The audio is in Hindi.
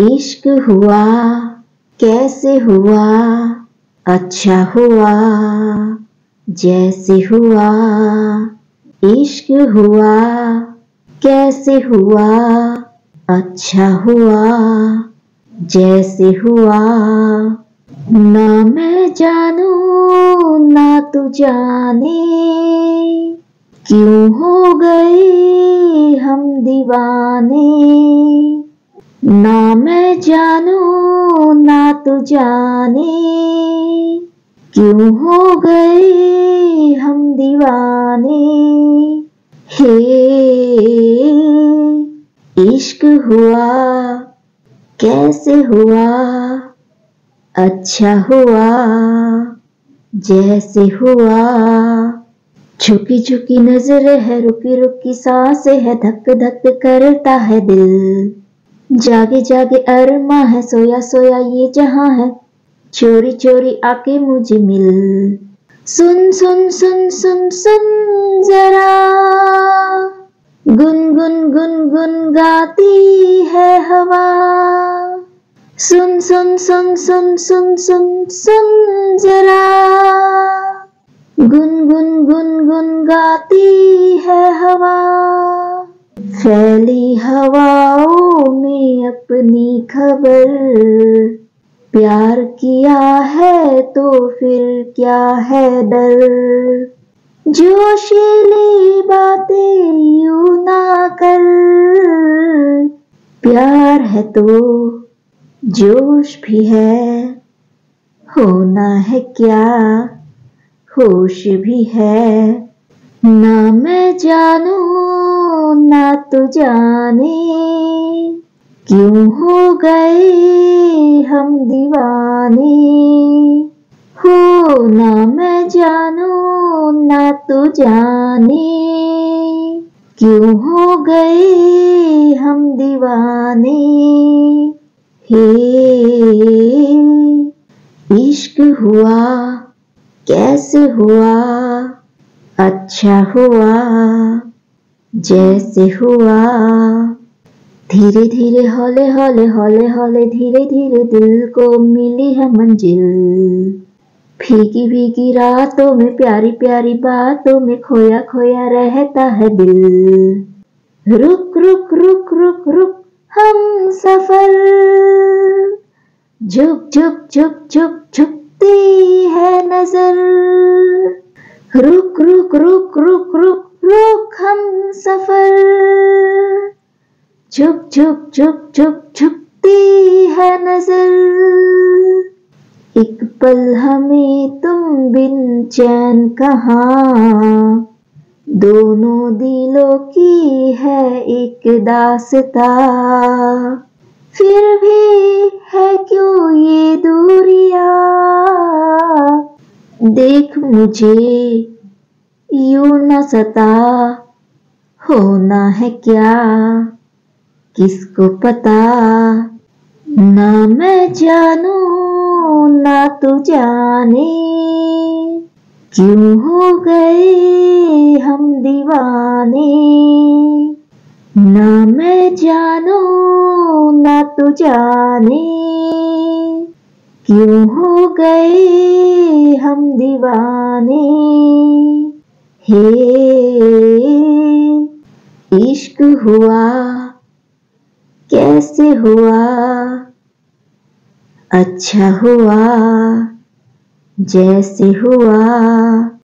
इश्क हुआ, कैसे हुआ? अच्छा हुआ, जैसे हुआ। इश्क हुआ, कैसे हुआ? अच्छा हुआ, जैसे हुआ। ना मैं जानू, ना तू जाने। क्यों हो गए हम दीवाने? ना मैं जानू, ना तू जाने। क्यों हो गए हम दीवाने? हे, इश्क हुआ, कैसे हुआ? अच्छा हुआ, जैसे हुआ। झुकी झुकी नज़र है, रुकी रुकी साँसें है, धक धक करता है दिल। जागे जागे अरमा है, सोया सोया ये जहाँ है। चोरी चोरी आके मुझे मिल। सुन सुन सुन सुन सुन जरा। गुन गुन गुन गुन गाती है हवा। सुन सुन सुन सुन सुन सुन सुन जरा। गुन गुन गुन गुन गाती है हवा। फैली हवाओं में अपनी खबर। प्यार किया है तो फिर क्या है डर? जोशीली बातें यू ना कर। प्यार है तो जोश भी है। होना है क्या? होश भी है। ना मैं जानू, ना तू जाने। क्यों हो गए हम दीवाने? हो ना मैं जानू, ना तू जाने। क्यों हो गए हम दीवाने? हे, इश्क हुआ, कैसे हुआ? अच्छा हुआ, जैसे हुआ। धीरे धीरे हौले हौले हौले हौले धीरे धीरे दिल को मिली है मंजिल। भीगी भीगी रातों में प्यारी प्यारी बातों में खोया खोया रहता है दिल। रुक रुक रुक रुक रुक, हम सफ़र। झुक झुक झुक झुक, झुकती है नज़र। रुक रुक रुक रुक रुक रुक, हम सफ़र। झुक झुक झुक झुक, झुकती है नज़र। एक पल हमें तुम बिन चैन कहा। दोनों दिलों की है एक दासता। फिर भी है क्यों ये दूरिया? देख मुझे यू न सता, होना है क्या? किसको पता? ना मैं जानू, ना तू जाने। क्यों हो गए हम दीवाने? ना मैं जानू, ना तू जाने। क्यों हो गए हम दीवाने? हे, इश्क हुआ कैसे हुआ? अच्छा हुआ जैसे हुआ।